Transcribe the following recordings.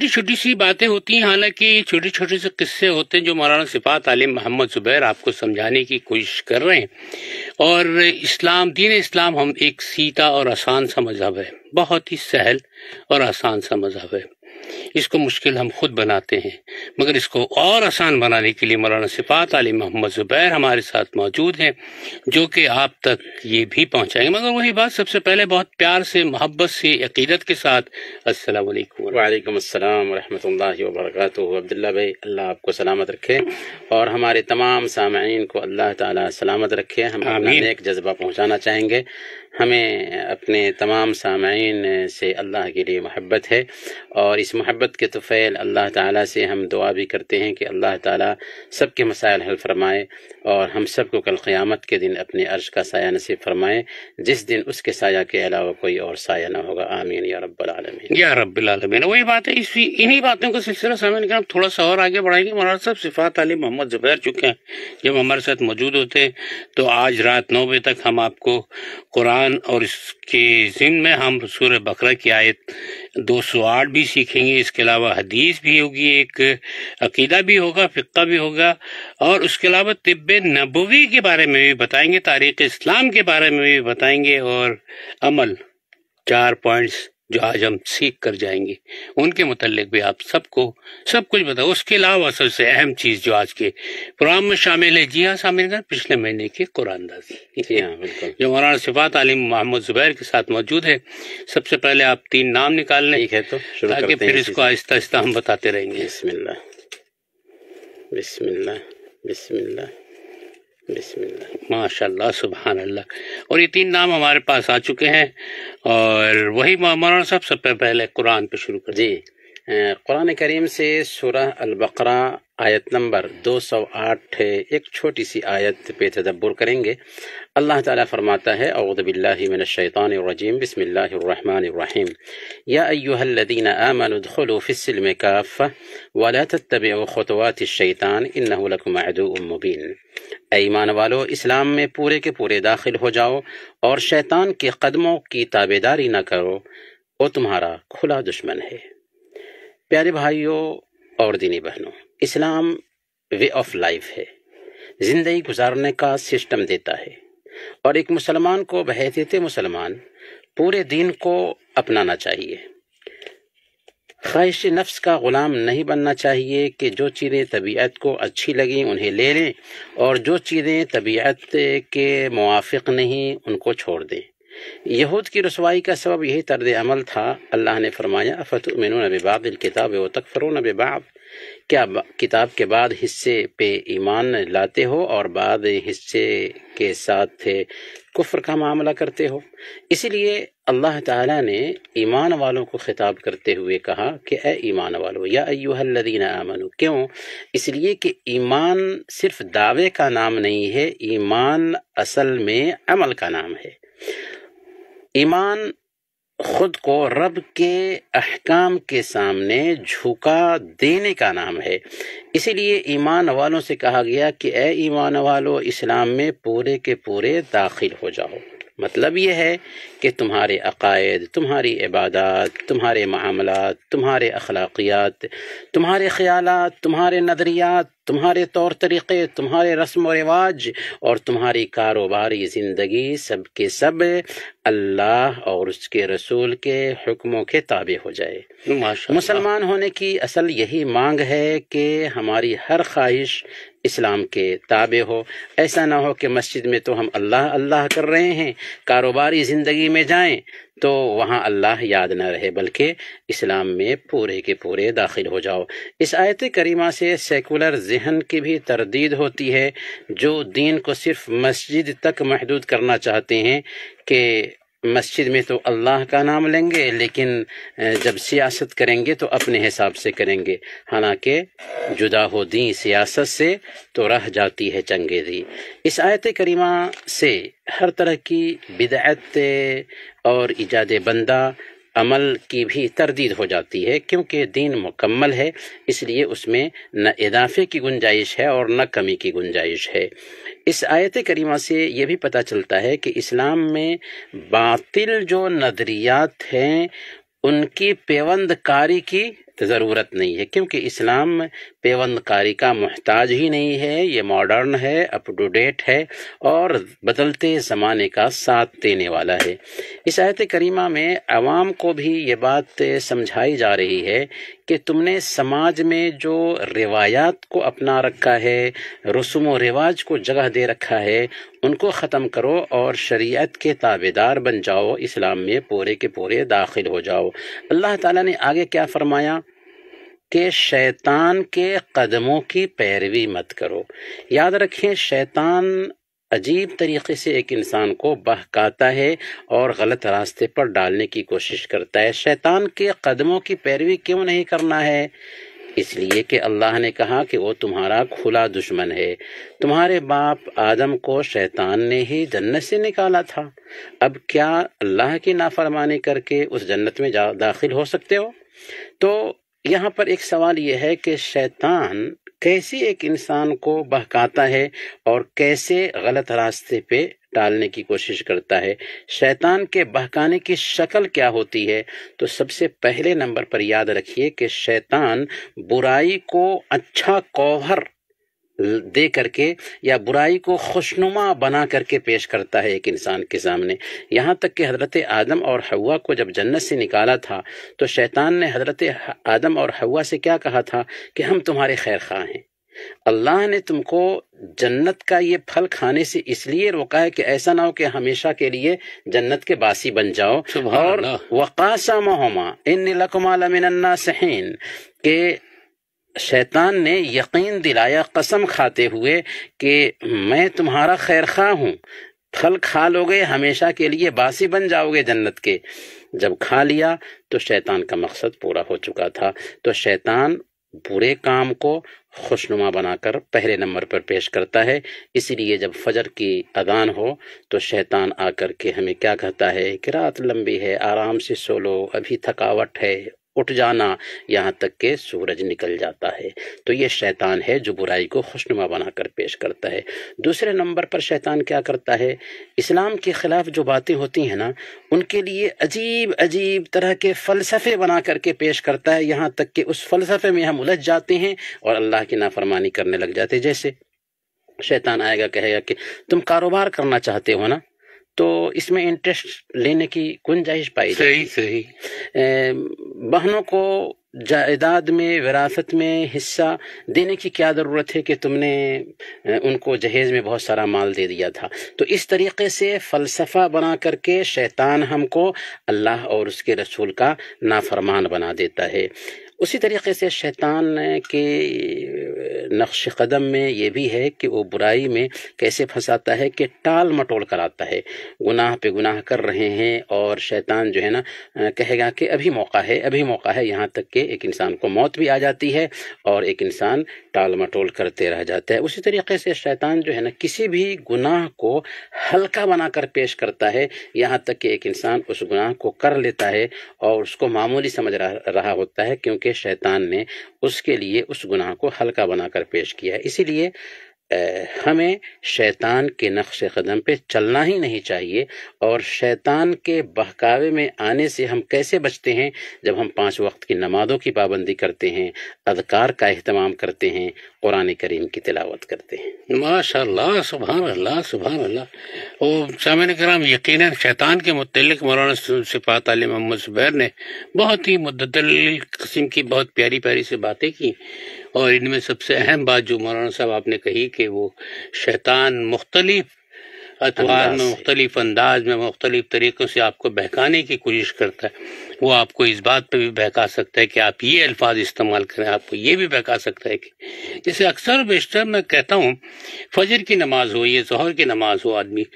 छोटी छोटी सी बातें होती हैं, हालाँकि छोटे छोटे से किस्से होते हैं जो मौलाना सिफात आलिम मोहम्मद जुबैर आपको समझाने की कोशिश कर रहे हैं। और इस्लाम, दीन इस्लाम हम एक सीता और आसान सा मज़हब है। बहुत ही सहल और आसान सा मज़हब है। इसको मुश्किल हम खुद बनाते हैं मगर इसको और आसान बनाने के लिए मौलाना सिफात अली मोहम्मद ज़ुबैर हमारे साथ मौजूद हैं जो कि आप तक ये भी पहुंचाएँगे। मगर वही बात सबसे पहले बहुत प्यार से मोहब्बत से अकीदत के साथ असल वालेकुम वालेकुम अस्सलाम रहमतुल्लाहि व अब्दुल्ला भाई अल्लाह आपको सलामत रखे और हमारे तमाम सामीन को अल्लाह ताला सलामत रखे। हम अपना आमीन। जज्बा पहुंचाना चाहेंगे। हमें अपने तमाम सामीन से अल्लाह के लिए मोहब्बत है और इस मोहब्बत के तुफ़ैल अल्लाह ताला से हम दुआ भी करते हैं कि अल्लाह ताला सबके मसाइल हल फरमाए और हम सबको कल क़यामत के दिन अपने अर्श का साया नसीब फरमाए, जिस दिन उसके साया के अलावा कोई और साया ना होगा। आमीन, या रब्बल आलमीन। या रब्बिल आलमीन। वही बात है, इसी, इन्हीं बातों का सिलसिला समय हम थोड़ा सा और आगे बढ़ाएँगे। मौलाना साहब, सिफात अली मोहम्मद जुबैर चुके हैं। जब हमारे साथ मौजूद होते तो आज रात नौ बजे तक हम आपको कुरान और इसके जिन में हम सूर बकरा की आयत 208 भी सीखेंगे, इसके अलावा हदीस भी होगी, एक अकीदा भी होगा, फ़िक्का भी होगा, और उसके अलावा तिब नबवी के बारे में भी बताएँगे, तारीख़ इस्लाम के बारे में भी बताएँगे, और अमल चार पॉइंट्स जो आज हम सीख कर जाएँगे। उनके मुतलिक भी आप सबको सब कुछ बताओ उसके अलावा सबसे अहम चीज़ जो आज के प्रोग्राम में शामिल है जी हाँ शामिल कर पिछले महीने की कुरान दाजी जी हाँ बिल्कुल। जो मौलाना सिफात आलिम मोहम्मद जुबैर के साथ मौजूद है। सबसे पहले आप तीन नाम निकाल लें ठीक है तो ताकि फिर इसको आहिस्ता आहिस्ता हम बताते रहेंगे। बिस्मिल्लाह। बिस्मिल्लाह। बिस्मिल्लाह। माशाल्लाह सुबहान अल्लाह और ये तीन नाम हमारे पास आ चुके हैं और वही मौलाना साहब सबसे पहले कुरान पे शुरू कर अ, कुरान करीम से सूरह अल बकरा आयत नंबर 208 एक छोटी सी आयत पे तदब्बर करेंगे। अल्लाह ताला फरमाता है औद बिल्लाहि मिनश शैतानिर रजीम, बिस्मिल्लाहिर रहमानिर या अय्युहल्लज़ीना आमनु उदखुलू फिस्सिल्मि काफ़्फ़ा, व ला शैतान, इन्नहु लकुम अदुव्वुम मुबीन। ऐ ईमान वालो, इस्लाम में पूरे के पूरे दाखिल हो जाओ और शैतान के कदमों की ताबेदारी न करो। वो तुम्हारा खुला दुश्मन है। प्यारे भाइयों और दीनी बहनों, इस्लाम वे ऑफ़ लाइफ है। ज़िंदगी गुजारने का सिस्टम देता है और एक मुसलमान को बहैसियत मुसलमान पूरे दिन को अपनाना चाहिए। ख्वाहिश नफ्स का गुलाम नहीं बनना चाहिए कि जो चीज़ें तबीयत को अच्छी लगें उन्हें ले लें और जो चीज़ें तबीयत के मुआफ़ नहीं, उनको छोड़ दें। यहूद की रसवाई का सबब यही तर्द अमल था। अल्लाह ने फरमाया अफतमिन बेबादिल किताब व तकफरून बेबाब क्या किताब के बाद हिस्से पे ईमान लाते हो और बाद हिस्से के साथ थे कुफ्र का मामला करते हो? इसलिए अल्लाह ताला ने ईमान वालों को खिताब करते हुए कहा कि, ए ईमान वालों, या अय्युहल्लज़ीना आमनु, क्यों? इसलिए कि ईमान सिर्फ़ दावे का नाम नहीं है, ईमान असल में अमल का नाम है। ईमान खुद को रब के अहकाम के सामने झुका देने का नाम है। इसीलिए ईमान वालों से कहा गया कि, ए ईमान वालों, इस्लाम में पूरे के पूरे दाखिल हो जाओ। मतलब ये है कि तुम्हारे अकायद तुम्हारी इबादत तुम्हारे मामलात तुम्हारे अखलाकियात तुम्हारे ख्याल तुम्हारे नज़रियात तुम्हारे तौर तरीक़े तुम्हारे रस्म व रिवाज और तुम्हारी कारोबारी ज़िंदगी सब के सब अल्लाह और उसके रसूल के हुक्मों के ताबे हो जाए। मुसलमान होने की असल यही मांग है कि हमारी हर ख्वाहिश इस्लाम के ताबे हो। ऐसा ना हो कि मस्जिद में तो हम अल्लाह अल्लाह कर रहे हैं, कारोबारी ज़िंदगी में जाएँ तो वहाँ अल्लाह याद न रहे, बल्कि इस्लाम में पूरे के पूरे दाखिल हो जाओ। इस आयत करीमा से सेकुलर जहन की भी तरदीद होती है, जो दीन को सिर्फ़ मस्जिद तक महदूद करना चाहते हैं कि मस्जिद में तो अल्लाह का नाम लेंगे, लेकिन जब सियासत करेंगे तो अपने हिसाब से करेंगे। हालाँकि जुदा हो दी सियासत से तो रह जाती है चंगेजी। इस आयत करीमा से हर तरह की बिदअत और इजाद बंदा अमल की भी तरदीद हो जाती है, क्योंकि दीन मुकम्मल है, इसलिए उसमें न इजाफे की गुंजाइश है और न कमी की गुंजाइश है। इस आयत करीमा से ये भी पता चलता है कि इस्लाम में बातिल जो नदरियात हैं, उनकी पेवंदकारी की ज़रूरत नहीं है, क्योंकि इस्लाम पेवंदकारी का मोहताज ही नहीं है, ये मॉडर्न है अप टू डेट है और बदलते ज़माने का साथ देने वाला है। इस आयत करीमा में आवाम को भी ये बात समझाई जा रही है कि तुमने समाज में जो रिवायात को अपना रखा है, रस्म व रिवाज को जगह दे रखा है, उनको ख़त्म करो और शरीयत के ताबेदार बन जाओ, इस्लाम में पूरे के पूरे दाखिल हो जाओ। अल्लाह ताला ने आगे क्या फरमाया? कि शैतान के कदमों की पैरवी मत करो। याद रखें शैतान अजीब तरीके से एक इंसान को बहकाता है और गलत रास्ते पर डालने की कोशिश करता है। शैतान के कदमों की पैरवी क्यों नहीं करना है? इसलिए कि अल्लाह ने कहा कि वो तुम्हारा खुला दुश्मन है। तुम्हारे बाप आदम को शैतान ने ही जन्नत से निकाला था। अब क्या अल्लाह की नाफरमानी करके उस जन्नत में दाखिल हो सकते हो? तो यहाँ पर एक सवाल यह है कि शैतान कैसे एक इंसान को बहकाता है और कैसे गलत रास्ते पे डालने की कोशिश करता है? शैतान के बहकाने की शक्ल क्या होती है? तो सबसे पहले नंबर पर याद रखिए कि शैतान बुराई को अच्छा कौहर दे करके या बुराई को खुशनुमा बना करके पेश करता है एक इंसान के सामने। यहाँ तक कि हज़रत आदम और हवा को जब जन्नत से निकाला था तो शैतान ने हज़रत आदम और हवा से क्या कहा था कि हम तुम्हारे खैर खा हैं। अल्लाह ने तुमको जन्नत का ये फल खाने से इसलिए रोका है कि ऐसा ना हो कि हमेशा के लिए जन्नत के बासी बन जाओ। और वकासा मोहमा इन लकुमालमिनन्ना सहन के शैतान ने यकीन दिलाया, कसम खाते हुए कि मैं तुम्हारा खैर खा हूँ। फल खा लोगे, हमेशा के लिए बासी बन जाओगे जन्नत के। जब खा लिया तो शैतान का मकसद पूरा हो चुका था। तो शैतान बुरे काम को खुशनुमा बनाकर पहले नंबर पर पेश करता है। इसलिए जब फजर की अदान हो तो शैतान आकर के हमें क्या कहता है कि रात लंबी है, आराम से सो लो, अभी थकावट है उठ जाना, यहाँ तक के सूरज निकल जाता है। तो ये शैतान है जो बुराई को खुशनुमा बनाकर पेश करता है। दूसरे नंबर पर शैतान क्या करता है? इस्लाम के खिलाफ जो बातें होती हैं ना, उनके लिए अजीब अजीब तरह के फ़लसफ़े बना करके पेश करता है। यहाँ तक कि उस फ़लसफ़े में हम उलझ जाते हैं और अल्लाह की नाफरमानी करने लग जाते जैसे शैतान आएगा, कहेगा कि तुम कारोबार करना चाहते हो ना? तो इसमें इंटरेस्ट लेने की गुंजाइश पाई सही सही। बहनों को जायदाद में विरासत में हिस्सा देने की क्या ज़रूरत है कि तुमने उनको जहेज में बहुत सारा माल दे दिया था? तो इस तरीके से फ़लसफ़ा बना करके शैतान हमको अल्लाह और उसके रसूल का नाफरमान बना देता है। उसी तरीके से शैतान के नक्श कदम में ये भी है कि वो बुराई में कैसे फंसाता है कि टाल मटोल कराता है। गुनाह पे गुनाह कर रहे हैं और शैतान जो है ना कहेगा कि अभी मौका है, अभी मौका है, यहाँ तक कि एक इंसान को मौत भी आ जाती है और एक इंसान टाल मटोल करते रह जाता है। उसी तरीके से शैतान जो है ना, किसी भी गुनाह को हल्का बनाकर पेश करता है। यहाँ तक कि एक इंसान उस गुनाह को कर लेता है और उसको मामूली समझ रहा होता है क्योंकि के शैतान ने उसके लिए उस गुनाह को हल्का बनाकर पेश किया इसीलिए हमें शैतान के नक्श कदम पे चलना ही नहीं चाहिए और शैतान के बहकावे में आने से हम कैसे बचते हैं जब हम पाँच वक्त की नमाजों की पाबंदी करते हैं, अदकार का अहतमाम करते हैं, कुरान करीम की तिलावत करते हैं। माशाल्लाह सुबहान अल्लाह सुबहान अल्लाह सामिन कराम यकीन शैतान के मुतलिक मौलाना सिफात अली मोहम्मद जुबैर ने बहुत ही मुद्दल किस्म की बहुत प्यारी प्यारी से बातें की। और इनमें सबसे अहम बात जो मौलाना साहब आपने कही कि वो शैतान मुख्तलिफ़ अतवार में मुख्तलिफ़ अंदाज में मुख्तलिफ़ तरीक़ों से आपको बहकाने की कोशिश करता है। वो आपको इस बात पे भी बहका सकता है कि आप ये अल्फाज इस्तेमाल करें आपको ये भी बहका सकता है कि जैसे अक्सर बेशतर मैं कहता हूँ फजर की नमाज़ हो ये जहर की नमाज़ हो आदमी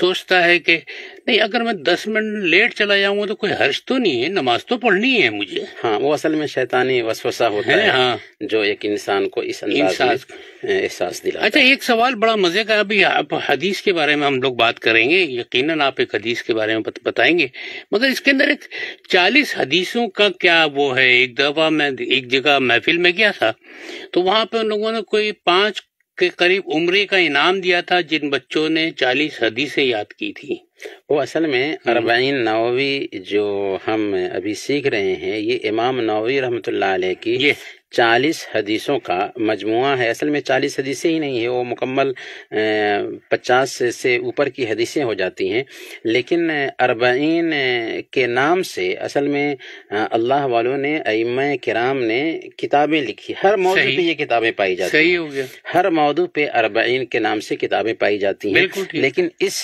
सोचता है कि नहीं अगर मैं दस मिनट लेट चला जाऊँगा तो कोई हर्ष तो नहीं है नमाज़ तो पढ़नी है मुझे। हाँ वो असल में शैतानी वसवसा होता है, है हाँ। जो एक इंसान को इस अंदाज एहसास दिला अच्छा एक सवाल बड़ा मज़े का अभी आप हदीस के बारे में हम लोग बात करेंगे यकीनन आप एक हदीस के बारे में बताएँगे मगर इसके अंदर एक चालीस हदीसों का क्या वो है? एक दफ़ा मैं एक जगह महफिल में गया था तो वहाँ पे उन लोगों ने कोई पाँच के करीब उम्र का इनाम दिया था, जिन बच्चों ने चालीस हदीसें याद की थी। वो असल में अरबाइन नववी जो हम अभी सीख रहे हैं, ये इमाम रहमतुल्लाह अलैह की चालीस हदीसों का मजमुआ है। असल में चालीस हदीसें ही नहीं है वो मुकम्मल पचास से ऊपर की हदीसें हो जाती हैं। लेकिन अरबाइन के नाम से असल में अल्लाह वालों ने अम कराम ने किताबें लिखी। हर मौजू। पे ये किताबें पाई जाती सही हैं। गया। हर मौजू पे अरबाइन के नाम से किताबें पाई जाती हैं। लेकिन इस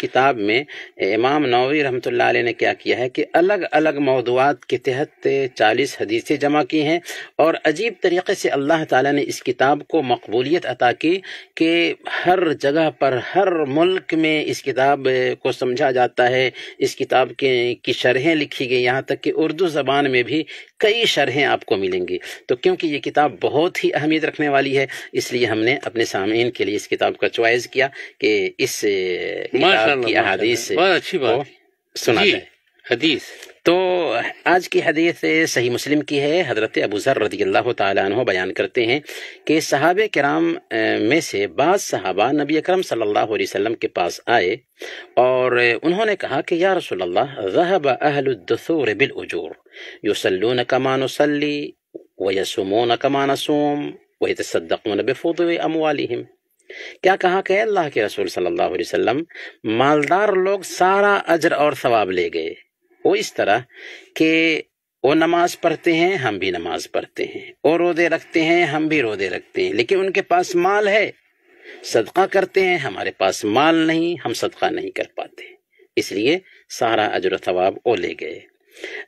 किताब में इमाम नौवी रहमत ने क्या किया है कि अलग अलग मौदूआत के तहत चालीस हदीसें जमा की हैं और अजीब तरीके से अल्लाह ताला ने इस किताब को मकबूलियत अता की कि हर जगह पर हर मुल्क में इस किताब को समझा जाता है। इस किताब के की शरहें लिखी गई यहाँ तक कि उर्दू ज़बान में भी कई शरहें आपको मिलेंगी। तो क्योंकि ये किताब बहुत ही अहमियत रखने वाली है इसलिए हमने अपने सामीन के लिए इस किताब का चॉइस किया कि इस किताब की अहादीस अच्छी बात सुना जाए। हदीस। तो आज की हदीस सही मुस्लिम की है। हज़रत अबू जर रदी अल्लाह अन्हु बयान करते हैं कि सहाबे कराम में से बाद सहाबा नबी अकरम सल्लल्लाहु अलैहि वसल्लम के पास आए और उन्होंने कहा कि, या रसूल अल्लाह ज़हब अहलुद्दुसूर बिल उजूर युसल्लून कमा नुसल्ली व यसुमून कमा नसूम व यतसद्दक़ून बिफुदुइ अमवालिहिम। क्या कहा कि, अल्लाह के रसूल सल्लल्लाहु अलैहि वसल्लम, मालदार लोग सारा अजर और सवाब ले गए। वो इस तरह कि वो नमाज़ पढ़ते हैं, हम भी नमाज़ पढ़ते हैं। वो रोदे रखते हैं, हम भी रोदे रखते हैं। लेकिन उनके पास माल है। सदका करते हैं, हमारे पास माल नहीं, हम सदका नहीं कर पाते। इसलिए सारा अजर सवाब वो ले गए।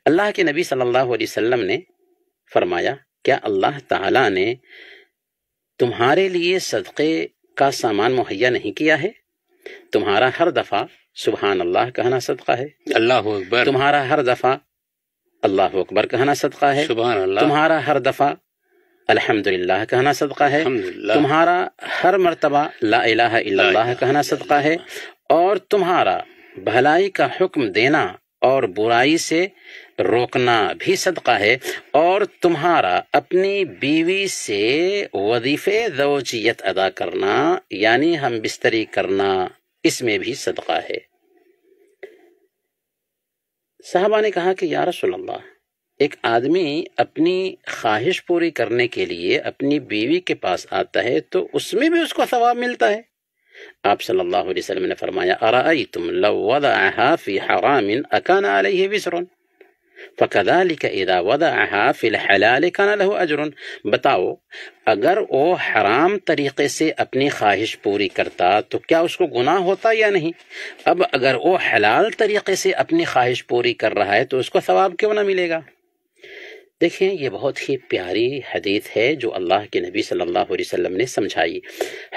अल्लाह के नबी सल्लल्लाहु अलैहि वसल्लम ने फरमाया, क्या अल्लाह ताला ने तुम्हारे लिए सदक़े का सामान मुहैया नहीं किया है? तुम्हारा हर दफ़ा सुबहान अल्लाह कहना सदका है। अल्लाह अकबर। तुम्हारा हर दफ़ा अल्लाह अकबर कहना सदका है। सुबह अल्लाह तुम्हारा हर दफ़ा अल्हम्दुलिल्लाह कहना सदका है। तुम्हारा हर मरतबा ला इलाहा इल्लल्लाह कहना सदका है। और तुम्हारा भलाई का हुक्म देना और बुराई से रोकना भी सदका है। और तुम्हारा अपनी बीवी से वजीफे जौजियत अदा करना यानी हम बिस्तरी करना इसमें भी सदका है। साहबा ने कहा कि, या रसोल्ला एक आदमी अपनी ख्वाहिश पूरी करने के लिए अपनी बीवी के पास आता है तो उसमें भी उसको सवाब मिलता है। आप सल्लल्लाहु अलैहि वसल्लम ने फरमाया अराअयतुम लव वदअहा फ़ी हरामिन अकान अलैहि विस्रुन। फकदालिक इदा वदअहा फिल हलाल कान लहु अजरुन बताओ अगर वो हराम तरीके से अपनी ख्वाहिश पूरी करता तो क्या उसको गुनाह होता या नहीं अब अगर वो हलाल तरीके से अपनी ख्वाहिश पूरी कर रहा है तो उसको सवाब क्यों ना मिलेगा देखें, ये बहुत ही प्यारी हदीत है जो अल्लाह के नबी सल्लल्लाहु अलैहि वसल्लम ने समझाई।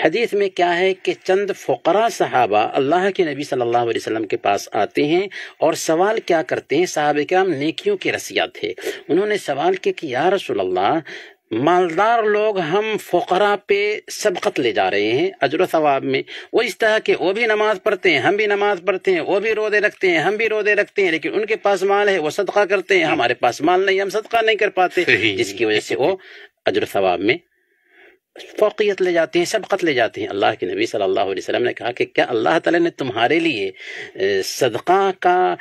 हदीत में क्या है कि चंद फ़करा सहाबा अल्लाह के नबी सल्लल्लाहु अलैहि वसल्लम के पास आते हैं और सवाल क्या करते हैं? साहब क्या नेकियों के रसिया थे। उन्होंने सवाल किया कि, या रसूल अल्लाह मालदार लोग हम फ़ुकरा पे सबकत ले जा रहे हैं अजर सवाब में। वो इस तरह के वो भी नमाज़ पढ़ते हैं हम भी नमाज़ पढ़ते हैं वो भी रोदे रखते हैं हम भी रोदे रखते हैं लेकिन उनके पास माल है वो सदका करते हैं हमारे पास माल नहीं हम सदका नहीं कर पाते। जिसकी वजह से वो अजर सवाब में फ़ौकियत ले जाते हैं सबकत ले जाते हैं। अल्लाह के नबी सल्लल्लाहु अलैहि वसल्लम ने कहा कि क्या अल्लाह ताला ने तुम्हारे लिए सदका का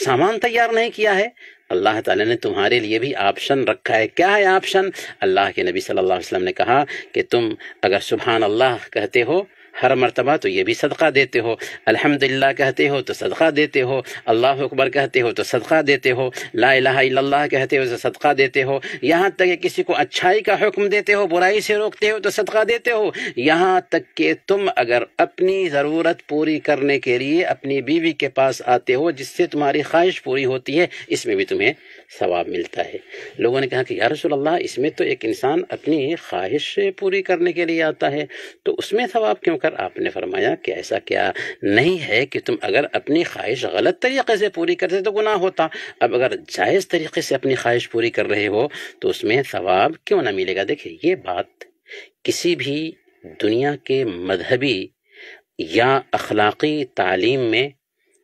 सामान तैयार नहीं किया है? अल्लाह ताला ने तुम्हारे लिए भी ऑप्शन रखा है। क्या है ऑप्शन अल्लाह के नबी सल्लल्लाहु अलैहि वसल्लम ने कहा कि तुम अगर सुबहान अल्लाह कहते हो हर मरतबा तो ये भी सदका देते हो। अल्हम्दुलिल्लाह कहते हो तो सदका देते हो। अल्लाह अकबर कहते हो तो सदका देते हो। ला इलाहा कहते हो तो सदका देते हो। यहाँ तक किसी को अच्छाई का हुक्म देते हो, बुराई से रोकते हो तो सदका देते हो। यहाँ तक कि तुम अगर अपनी ज़रूरत पूरी करने के लिए अपनी बीवी के पास आते हो, जिससे तुम्हारी ख्वाहिश पूरी होती है, इसमें भी तुम्हें सवाब मिलता है। लोगों ने कहा कि, या रसूल इसमें तो एक इंसान अपनी ख्वाहिश पूरी करने के लिए आता है तो उसमें सवाब क्यों कर? आपने फरमाया कि ऐसा क्या नहीं है कि तुम अगर अपनी ख्वाहिश गलत तरीके से पूरी करते तो गुनाह होता। अब अगर जायज़ तरीके से अपनी ख्वाहिश पूरी कर रहे हो तो उसमें सवाब क्यों ना मिलेगा? देखिए, ये बात किसी भी दुनिया के मजहबी या अखलाकी तालीम में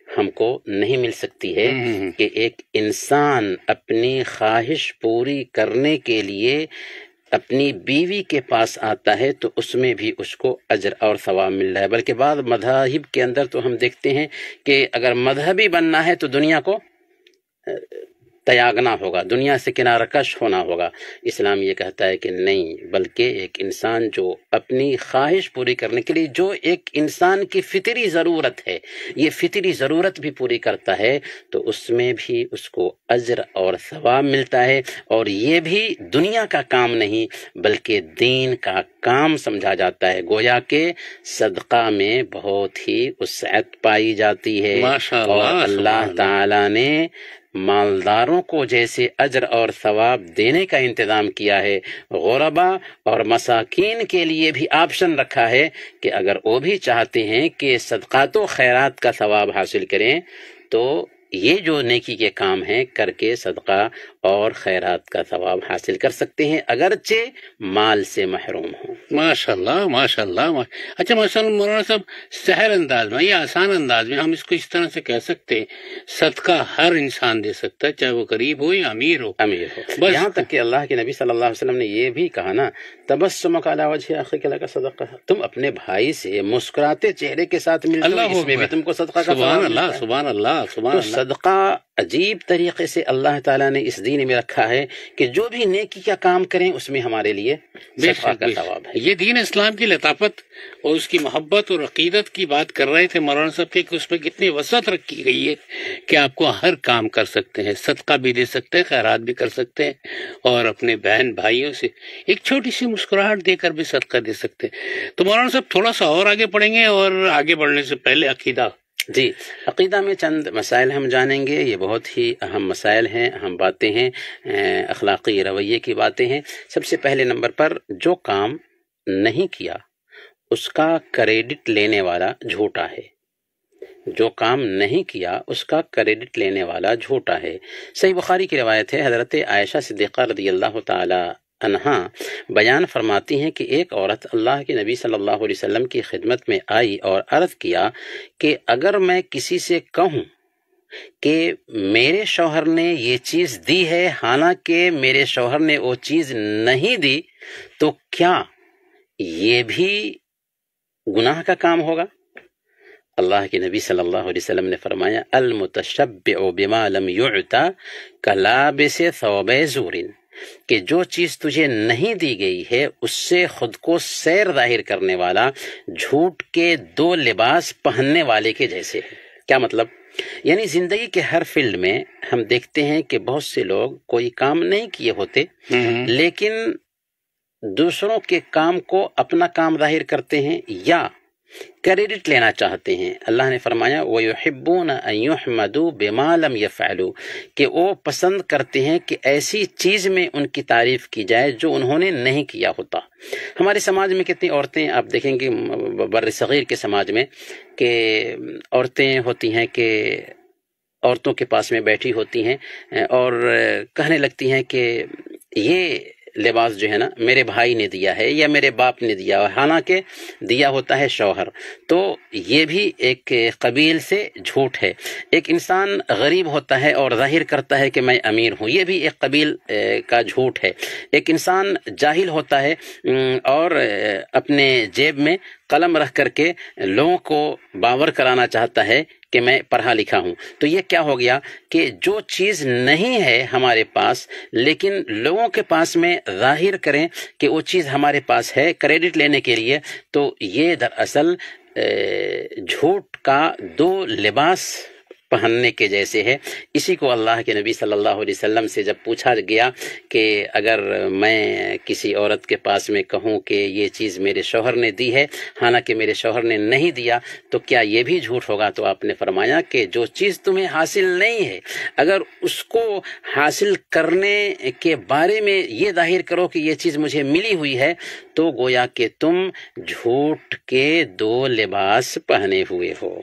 हमको नहीं मिल सकती है हम्म, कि एक इंसान अपनी ख्वाहिश पूरी करने के लिए अपनी बीवी के पास आता है तो उसमें भी उसको अजर और सवाब मिल रहा है। बल्कि बाद मज़हब के अंदर तो हम देखते हैं कि अगर मजहबी बनना है तो दुनिया को त्यागना होगा दुनिया से किनारा कश होना होगा। इस्लाम ये कहता है कि नहीं बल्कि एक इंसान जो अपनी ख्वाहिश पूरी करने के लिए जो एक इंसान की फितरी ज़रूरत है ये फितरी ज़रूरत भी पूरी करता है तो उसमें भी उसको अजर और सवाब मिलता है और ये भी दुनिया का काम नहीं बल्कि दीन का काम समझा जाता है। गोया के सदका में बहुत ही उसत पाई जाती है। और अल्लाह। ताला ने मालदारों को जैसे अजर और सवाब देने का इंतज़ाम किया है। गौरबा और मसाकिन के लिए भी ऑप्शन रखा है कि अगर वो भी चाहते हैं कि सदक़ात खैरात का सवाब हासिल करें तो ये जो नेकी के काम हैं, करके सदका और खैरात का सवाब हासिल कर सकते हैं अगरचे माल से महरूम हो। माशाल्लाह माशाल्लाह. अच्छा माशाल्लाह मौलाना साहब सहर अंदाज में या आसान अंदाज में हम इसको इस तरह से कह सकते हैं सदका हर इंसान दे सकता है चाहे वो गरीब हो या अमीर हो। अमीर हो। बस यहाँ तक कि अल्लाह के नबी सल्लल्लाहु अलैहि वसल्लम ने ये भी कहा ना तबस्सुम वजह आखिर के सदका। तुम अपने भाई से मुस्कुराते चेहरे के साथ मिलते हो भी तुमको सदका का सुभान अल्लाह सुभान अल्लाह तो सदका अजीब तरीके से अल्लाह ताला ने इस दीन में रखा है कि जो भी नेकी का काम करें उसमें हमारे लिए बेशक का सवाब है। ये दीन इस्लाम की लताफत और उसकी मोहब्बत और अकीदत की बात कर रहे थे मौलाना साहब के कि उस पर कितनी वसत रखी गई है कि आपको हर काम कर सकते हैं सदका भी दे सकते हैं खैरात भी कर सकते हैं और अपने बहन भाइयों से एक छोटी सी मुस्कुराहट देकर भी सदका दे सकते हैं। तो मौलाना साहब थोड़ा सा और आगे बढ़ेंगे और आगे बढ़ने से पहले अकीदा जी, अकीदा में चंद मसाइल हम जानेंगे। ये बहुत ही अहम मसाइल हैं, अहम बातें हैं अखलाक़ी रवैये की बातें हैं। सबसे पहले नंबर पर जो काम नहीं किया, उसका क्रेडिट लेने वाला झूठा है। जो काम नहीं किया, उसका क्रेडिट लेने वाला झूठा है। सही बुखारी की रवायत है, हज़रत आयशा सिद्दीक़ा रदी अल्लाह अनहा, बयान फरमाती हैं कि एक औरत अल्लाह के नबी सल्लल्लाहु अलैहि वसल्लम की खिदमत में आई और अर्ज़ किया कि अगर मैं किसी से कहूँ कि मेरे शौहर ने ये चीज़ दी है, हालाँकि मेरे शौहर ने वो चीज़ नहीं दी तो क्या ये भी गुनाह का काम होगा? अल्लाह के नबी सल्लल्लाहु अलैहि वसल्लम ने फरमाया अल मुतशब्बिउ बिमा लम युअता कलाबिस थौब जूरिन। कि जो चीज़ तुझे नहीं दी गई है उससे खुद को सैर ज़ाहिर करने वाला झूठ के दो लिबास पहनने वाले के जैसे है। क्या मतलब? यानी ज़िंदगी के हर फ़ील्ड में हम देखते हैं कि बहुत से लोग कोई काम नहीं किए होते लेकिन दूसरों के काम को अपना काम ज़ाहिर करते हैं या क्रेडिट लेना चाहते हैं। अल्लाह ने फरमाया वो युहिब्बून बेमालम यफ़ालू कि वो पसंद करते हैं कि ऐसी चीज़ में उनकी तारीफ़ की जाए जो उन्होंने नहीं किया होता। हमारे समाज में कितनी औरतें, आप देखेंगे बर सग़ीर के समाज में, कि औरतें होती हैं कि औरतों के पास में बैठी होती हैं, और कहने लगती हैं कि ये लिबास जो है ना, मेरे भाई ने दिया है या मेरे बाप ने दिया है। हालाँकि दिया होता है शौहर। तो ये भी एक कबील से झूठ है। एक इंसान गरीब होता है और ज़ाहिर करता है कि मैं अमीर हूँ। ये भी एक कबील का झूठ है। एक इंसान जाहिल होता है और अपने जेब में कलम रख करके लोगों को बावर कराना चाहता है कि मैं पढ़ा लिखा हूँ। तो ये क्या हो गया कि जो चीज़ नहीं है हमारे पास, लेकिन लोगों के पास में ज़ाहिर करें कि वो चीज़ हमारे पास है क्रेडिट लेने के लिए तो ये दरअसल झूठ का दो लिबास पहनने के जैसे है। इसी को अल्लाह के नबी सल्लल्लाहु अलैहि वसल्लम से जब पूछा गया कि अगर मैं किसी औरत के पास में कहूँ कि ये चीज़ मेरे शोहर ने दी है, हालाँकि मेरे शोहर ने नहीं दिया तो क्या ये भी झूठ होगा? तो आपने फरमाया कि जो चीज़ तुम्हें हासिल नहीं है, अगर उसको हासिल करने के बारे में ये ज़ाहिर करो कि ये चीज़ मुझे मिली हुई है तो गोया कि तुम झूठ के दो लिबास पहने हुए हो।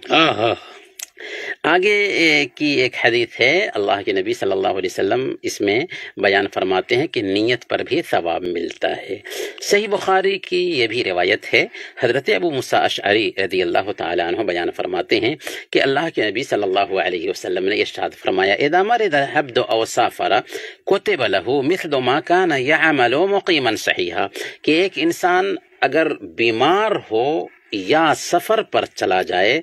आगे की एक हदीत है, अल्लाह के नबी सल्लल्लाहु अलैहि वसल्लम इसमें बयान फरमाते हैं कि नीयत पर भी सवाब मिलता है। सही बुखारी की ये भी रिवायत है, हज़रत अबू मुसा अशअरी रदी अल्लाह तु बयान फरमाते हैं कि अल्लाह के नबी सल्लल्लाहु अलैहि वसल्लम ने इरशाद फरमाया इदामर हब्द अवसाफरा कोतब लहू मिसल मा कान यअमल मुकीमन सहीहा। कि एक इंसान अगर बीमार हो या सफ़र पर चला जाए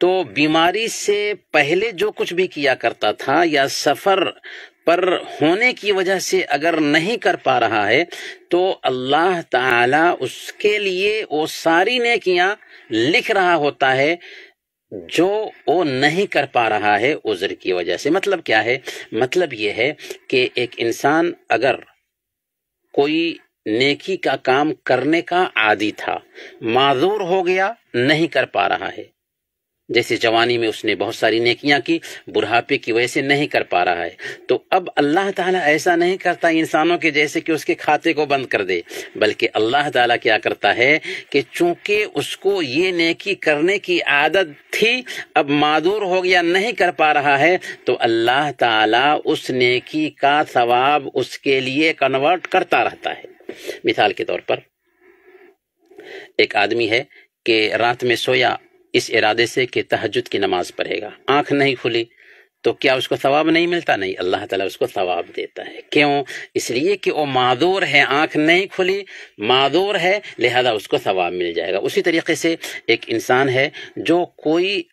तो बीमारी से पहले जो कुछ भी किया करता था या सफ़र पर होने की वजह से अगर नहीं कर पा रहा है तो अल्लाह ताला उसके लिए वो सारी नेकियाँ लिख रहा होता है, जो वो नहीं कर पा रहा है उज्र की वजह से। मतलब क्या है? मतलब ये है कि एक इंसान अगर कोई नेकी का काम करने का आदि था। माजूर हो गया, नहीं कर पा रहा है। जैसे जवानी में उसने बहुत सारी नेकियाँ की, बुढ़ापे की वजह से नहीं कर पा रहा है। तो अब अल्लाह ताला ऐसा नहीं करता इंसानों के जैसे कि उसके खाते को बंद कर दे, बल्कि अल्लाह ताला क्या करता है कि चूँकि उसको ये नेकी करने की आदत थी, अब मादूर हो गया, नहीं कर पा रहा है तो अल्लाह ताला उस नेकी का सवाब उसके लिए कन्वर्ट करता रहता है। मिसाल के तौर पर, एक आदमी है कि रात में सोया इस इरादे से कि तहजद की नमाज़ पढ़ेगा। आँख नहीं खुली तो क्या उसको सवाब नहीं मिलता? नहीं, अल्लाह ताला उसको सवाब देता है। क्यों? इसलिए कि वो मादूर है, आँख नहीं खुली, मादूर है, लिहाजा उसको सवाब मिल जाएगा। उसी तरीके से एक इंसान है जो कोई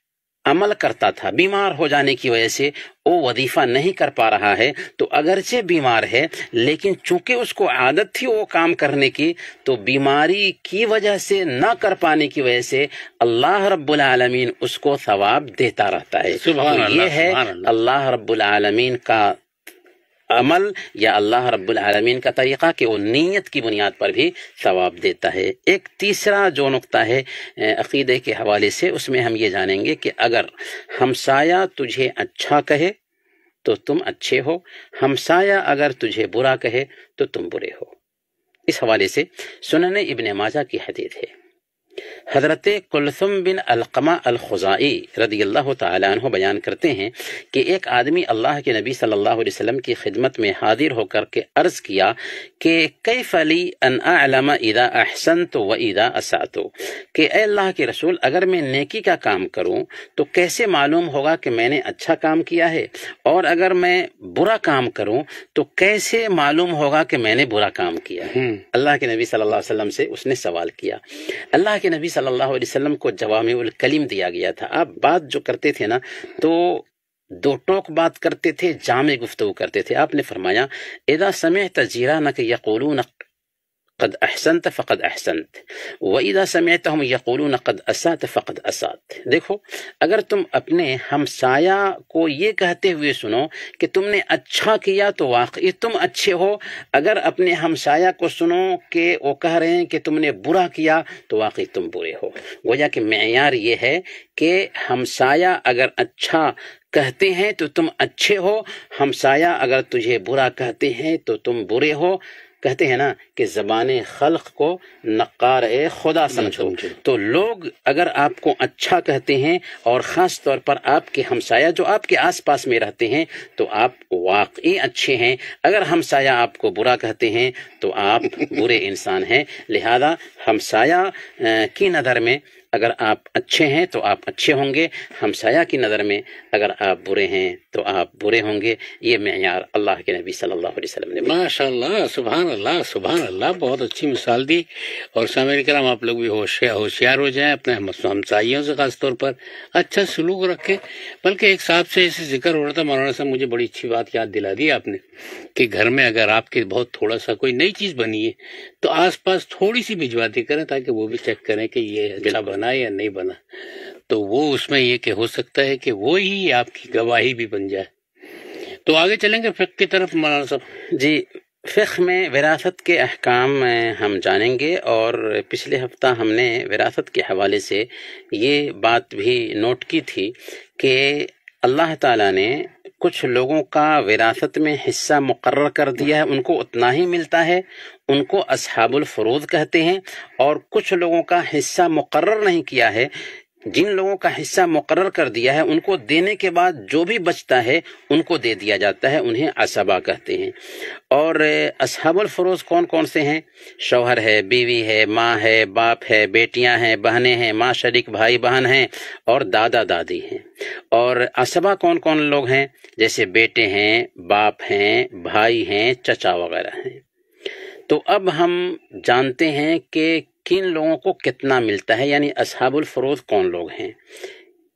अमल करता था बीमार हो जाने की वजह से वो वजीफा नहीं कर पा रहा है तो अगरचे बीमार है लेकिन चूँकि उसको आदत थी वो काम करने की तो बीमारी की वजह से ना कर पाने की वजह से अल्लाह रब्बुल आलमीन उसको सवाब देता रहता है। तो ये है अल्लाह रब्बुल आलमीन का अमल या अल्लाह रब्बुल का तरीक़ा कि वो नीयत की बुनियाद पर भी सवाब देता है। एक तीसरा जो नुकता है अकीदे के हवाले से, उसमें हम ये जानेंगे कि अगर हमसाया तुझे अच्छा कहे तो तुम अच्छे हो। हमसाया अगर तुझे बुरा कहे तो तुम बुरे हो। इस हवाले से सुनने इबन माजा की हदीत है। हज़रत कुलसुम बिन अलकमा अलखुजाई रदी अल्लाह तु बयान करते हैं कि एक आदमी अल्लाह के नबी सल्लल्लाहु अलैहि वसल्लम की खिदमत में हाजिर होकर के अर्ज़ किया कि कई फली अनआलमा इदा अहसन तो व इदा असातो कि अल्लाह के रसूल अगर मैं नेकी का काम करूँ तो कैसे मालूम होगा कि मैंने अच्छा काम किया है? और अगर मैं बुरा काम करूँ तो कैसे मालूम होगा कि मैंने बुरा काम किया है? हम्म। अल्लाह के नबी सल्लल्लाहु अलैहि वसल्लम से उसने सवाल किया। अल्लाह के नबी सल्लल्लाहु अलैहि वसल्लम को जवाम कलीम दिया गया था। आप बात जो करते थे ना तो दो टोक बात करते थे, जामे गुफ्तु करते थे। आपने फरमाया एदा समय तजीरा न यकूलू न कद अहसनत फ़कद अहसनत वईदा समेत हम यकूलून कद असात फ़कद देखो, अगर तुम अपने हमसाया को ये कहते हुए सुनो कि तुमने अच्छा किया तो वाकई तुम अच्छे हो। अगर अपने हमसाया को सुनो कि वो कह रहे हैं कि तुमने बुरा किया तो वाकई तुम बुरे हो। गोया कि मैार ये है कि हमसाया अगर अच्छा कहते हैं तो तुम अच्छे हो। हमसाया अगर तुझे बुरा कहते हैं तो तुम बुरे हो। कहते हैं ना कि जबान खल्क को नकार ए खुदा समझो। तो लोग अगर आपको अच्छा कहते हैं और ख़ास तौर पर आपके हमसाया जो आपके आसपास में रहते हैं तो आप वाकई अच्छे हैं। अगर हमसाया आपको बुरा कहते हैं तो आप बुरे इंसान हैं। लिहाजा हमसाया की नज़र में अगर आप अच्छे हैं तो आप अच्छे होंगे। हमसाया की नज़र में अगर आप बुरे हैं तो आप बुरे होंगे। ये मैार अल्लाह के नबी सल्लल्लाहु अलैहि वसल्लम ने माशाल्लाह सुबहान अल्लाह सुबहान अल्लाह बहुत अच्छी मिसाल दी। और सामिर कराम आप लोग भी होशियार होशियार हो जाएँ, अपने हमसाइयों से खास तौर पर। अच्छा सलूक रखें। बल्कि एक साहब से ऐसे ज़िक्र हो रहा था, मौलाना साहब मुझे बड़ी अच्छी बात याद दिला दी आपने, कि घर में अगर आपके बहुत थोड़ा सा कोई नई चीज़ बनी है तो आसपास थोड़ी सी भिजवाती करें ताकि वो भी चेक करें कि ये अच्छा बना या नहीं बना। तो वो उसमें ये कि हो सकता है कि वो ही आपकी गवाही भी बन जाए। तो आगे चलेंगे फिक की तरफ़ मौलाना साहब जी फ़िक में विरासत के अहकाम हम जानेंगे और पिछले हफ़्ता हमने विरासत के हवाले से ये बात भी नोट की थी कि अल्लाह ताला ने कुछ लोगों का विरासत में हिस्सा मुकर कर दिया है, उनको उतना ही मिलता है। उनको असहाबुल फरोज कहते हैं और कुछ लोगों का हिस्सा मुकर नहीं किया है। जिन लोगों का हिस्सा मुकर कर दिया है, उनको देने के बाद जो भी बचता है, उनको दे दिया जाता है, उन्हें असबा कहते हैं। और असहाबुल फरोज कौन कौन से हैं? शौहर है, बीवी है, माँ है, बाप है, बेटियाँ हैं, बहनें हैं, माँ शरीक, भाई बहन हैं, और दादा दादी हैं। और असबा कौन कौन लोग हैं? जैसे बेटे हैं, बाप हैं, भाई हैं, चचा वगैरह हैं। तो अब हम जानते हैं कि किन लोगों को कितना मिलता है? यानी असहाबुल फरोज कौन लोग हैं?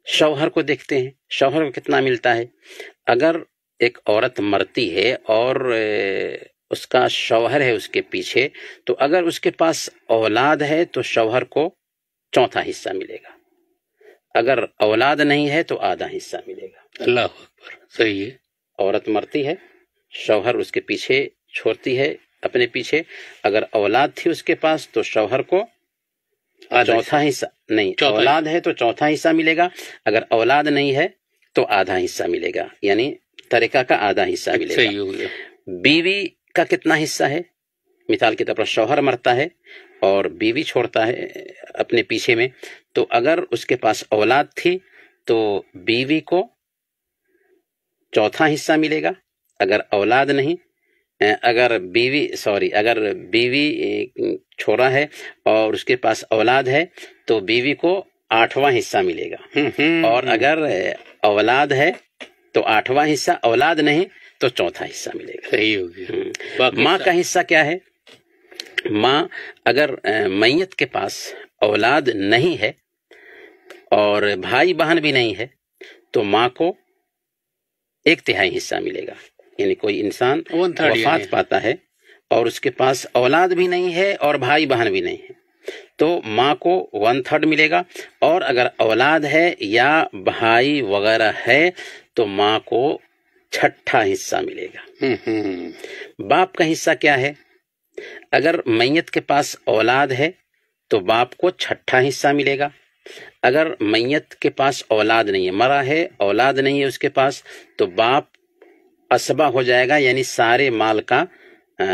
शौहर को देखते हैं। शौहर को कितना मिलता है? अगर एक औरत मरती है और उसका शौहर है उसके पीछे तो अगर उसके पास औलाद है तो शौहर को चौथा हिस्सा मिलेगा। अगर औलाद नहीं है तो आधा हिस्सा मिलेगा। अल्लाह सही है। औरत मरती है शौहर उसके पीछे छोड़ती है अपने पीछे। अगर औलाद थी उसके पास तो शौहर को चौथा हिस्सा नहीं औलाद है तो चौथा हिस्सा मिलेगा। अगर औलाद नहीं है तो आधा हिस्सा मिलेगा। यानी तरीका का आधा हिस्सा मिलेगा। बीवी का कितना हिस्सा है? मिसाल के तौर पर शौहर मरता है और बीवी छोड़ता है अपने पीछे में। तो अगर उसके पास औलाद थी तो बीवी को चौथा हिस्सा मिलेगा। अगर औलाद नहीं अगर बीवी सॉरी अगर बीवी छोरा है और उसके पास औलाद है तो बीवी को आठवां हिस्सा मिलेगा। हम्म, हम्म, और हम्म। अगर औलाद है तो आठवां हिस्सा औलाद नहीं तो चौथा हिस्सा मिलेगा। सही होगी माँ का हिस्सा क्या है? माँ अगर मैयत के पास औलाद नहीं है और भाई बहन भी नहीं है तो माँ को एक तिहाई हिस्सा मिलेगा। यानी कोई इंसान वफात पाता है और उसके पास औलाद भी नहीं है और भाई बहन भी नहीं है। तो माँ को वन थर्ड मिलेगा और अगर औलाद है या भाई वगैरह है तो माँ को छठा हिस्सा मिलेगा। बाप का हिस्सा क्या है? अगर मैयत के पास औलाद है तो बाप को छठा हिस्सा मिलेगा। अगर मैयत के पास औलाद नहीं है मरा है औलाद नहीं है उसके पास तो बाप असबा हो जाएगा यानी सारे माल का आ,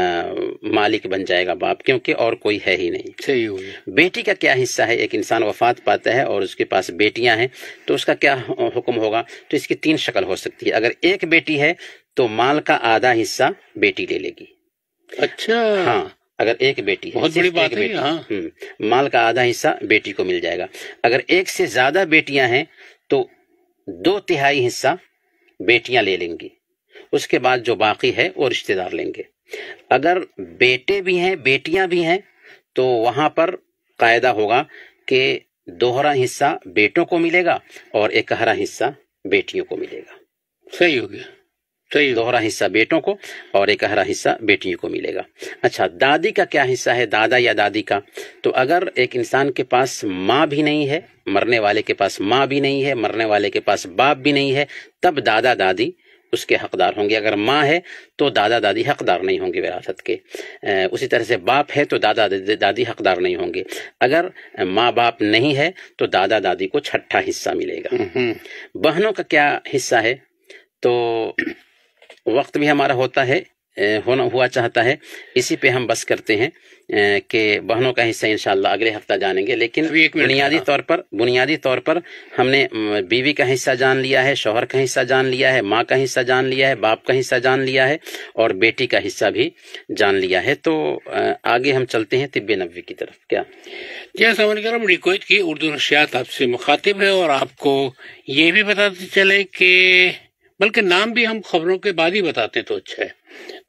मालिक बन जाएगा बाप क्योंकि और कोई है ही नहीं। सही हो बेटी का क्या हिस्सा है? एक इंसान वफात पाता है और उसके पास बेटियाँ हैं तो उसका क्या हुक्म होगा? तो इसकी तीन शक्ल हो सकती है। अगर एक बेटी है तो माल का आधा हिस्सा बेटी ले लेगी। अच्छा। हाँ अगर एक बेटी है बहुत बड़ी बात है हाँ। माल का आधा हिस्सा बेटी को मिल जाएगा। अगर एक से ज़्यादा बेटियाँ हैं तो दो तिहाई हिस्सा बेटियाँ ले लेंगी। उसके बाद जो बाकी है वो रिश्तेदार लेंगे। अगर बेटे भी हैं बेटियाँ भी हैं तो वहाँ पर कायदा होगा कि दोहरा हिस्सा बेटों को मिलेगा और एक हरा हिस्सा बेटियों को मिलेगा। सही हो गया। सही दोहरा हिस्सा बेटों को और एक हरा हिस्सा बेटियों को मिलेगा। अच्छा दादी का क्या हिस्सा है? दादा या दादी का? तो अगर एक इंसान के पास माँ भी नहीं है मरने वाले के पास माँ भी नहीं है मरने वाले के पास बाप भी नहीं है तब दादा दादी उसके हकदार होंगे। अगर माँ है तो दादा दादी हकदार नहीं होंगे विरासत के। उसी तरह से बाप है तो दादा दादी हकदार नहीं होंगे। अगर माँ बाप नहीं है तो दादा दादी को छठा हिस्सा मिलेगा। हम्म, हम्म। बहनों का क्या हिस्सा है? तो वक्त भी हमारा होता है होना हुआ चाहता है। इसी पे हम बस करते हैं कि बहनों का हिस्सा इंशाल्लाह अगले हफ़्ता जानेंगे लेकिन बुनियादी हाँ। तौर पर बुनियादी तौर पर हमने बीवी का हिस्सा जान लिया है शोहर का हिस्सा जान लिया है माँ का हिस्सा जान लिया है बाप का हिस्सा जान लिया है और बेटी का हिस्सा भी जान लिया है। तो आगे हम चलते हैं तिब्बे नबी की तरफ़। क्या? जैसा रिक्वेस्ट की उर्दू नशियात आपसे मुखातिब है और आपको ये भी बताते चले कि बल्कि नाम भी हम खबरों के बाद ही बताते हैं तो अच्छा है।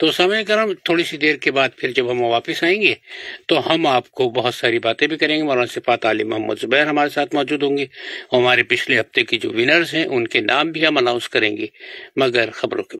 तो समय करम थोड़ी सी देर के बाद फिर जब हम वापस आएँगे तो हम आपको बहुत सारी बातें भी करेंगे। मौलाना सिफात आली मोहम्मद जुबैर हमारे साथ मौजूद होंगे हमारे पिछले हफ़्ते के जो विनर्स हैं, उनके नाम भी हम अनाउंस करेंगे, मगर खबरों के